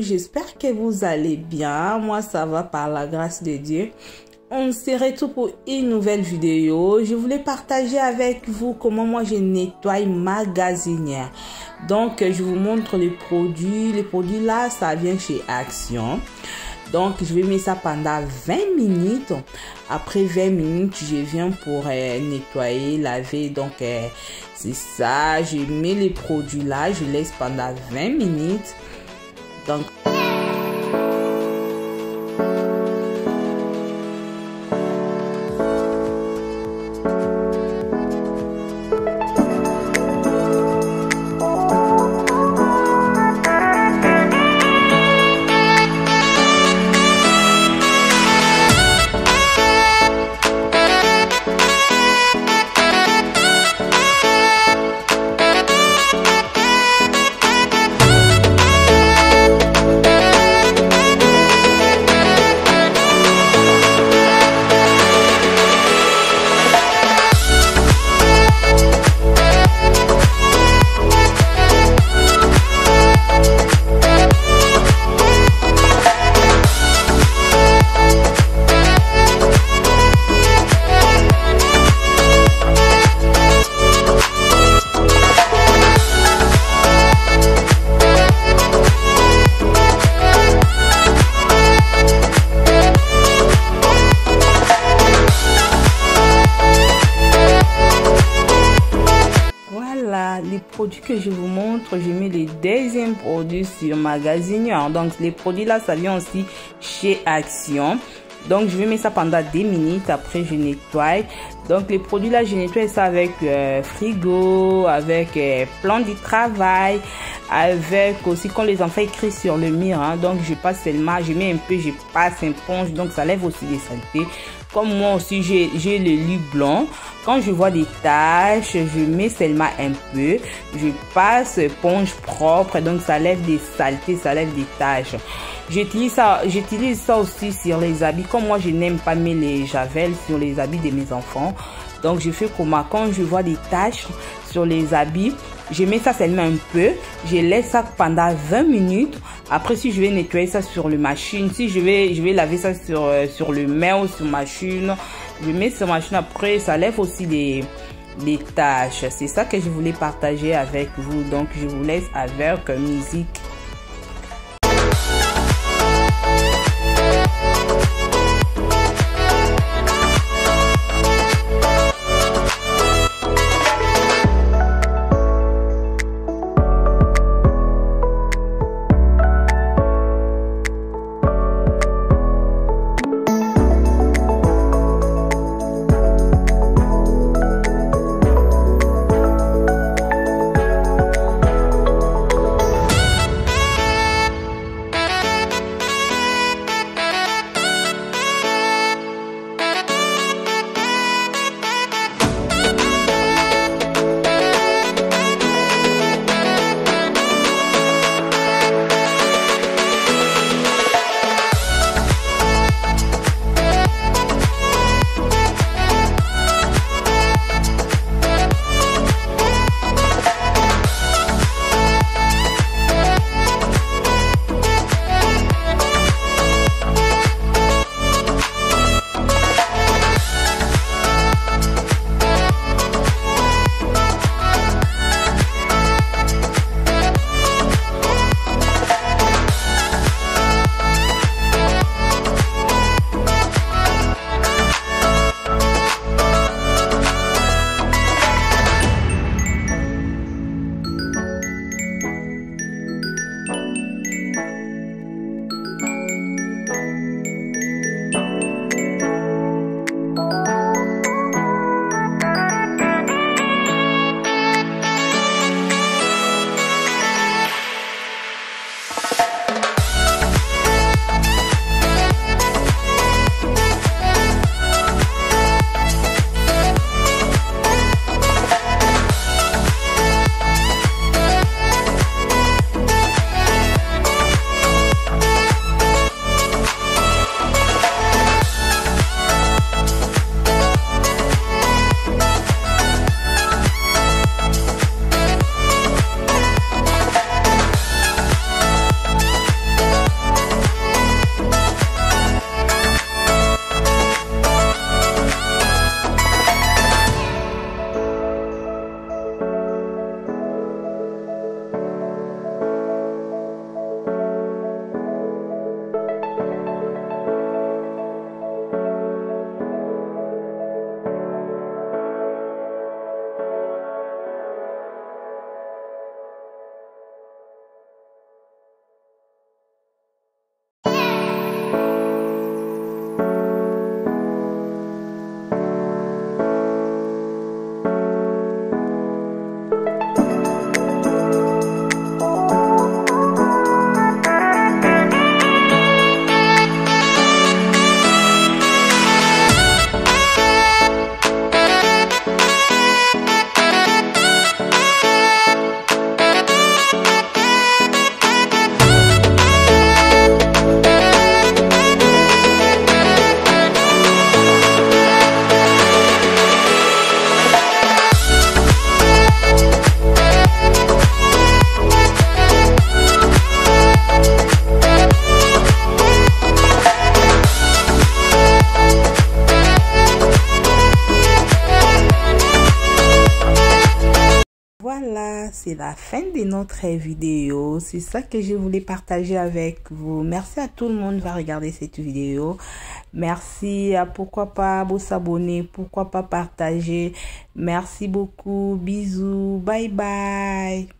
j'espère que vous allez bien. Moi, ça va par la grâce de Dieu. On se retrouve pour une nouvelle vidéo. Je voulais partager avec vous comment moi je nettoie magasinière. Donc, je vous montre les produits. Les produits là, ça vient chez Action. Donc, je vais mettre ça pendant 20 minutes. Après 20 minutes, je viens pour euh, nettoyer, laver. Donc, euh, c'est ça. Je mets les produits là. Je laisse pendant 20 minutes. Donc, produits que je vous montre, je mets les deuxièmes produits sur Magasinière. Donc, les produits là, ça vient aussi chez Action. Donc, je vais mettre ça pendant 10 minutes. Après, je nettoie. Donc, les produits là, je nettoie ça avec euh, frigo, avec euh, plan de travail, avec aussi quand les enfants écrivent sur le mur. Hein, donc, je passe seulement, je mets un peu, je passe un ponge. Donc, ça lève aussi des saletés. Comme moi aussi, j'ai le lit blanc. Quand je vois des taches, je mets seulement un peu. Je passe ponge propre. Donc, ça lève des saletés, ça lève des taches. J'utilise ça, j'utilise ça aussi sur les habits. Comme moi, je n'aime pas mettre les javel sur les habits de mes enfants. Donc, je fais comment? Quand je vois des taches sur les habits, je mets ça seulement un peu. Je laisse ça pendant 20 minutes. Après, si je vais nettoyer ça sur le machine, si je vais, je vais laver ça sur, euh, sur le mail, sur machine, je mets sur machine après, ça lève aussi des, des tâches. C'est ça que je voulais partager avec vous. Donc, je vous laisse avec musique. C'est la fin de notre vidéo. C'est ça que je voulais partager avec vous. Merci à tout le monde qui va regarder cette vidéo. Merci à pourquoi pas vous s'abonner, pourquoi pas partager. Merci beaucoup. Bisous. Bye bye.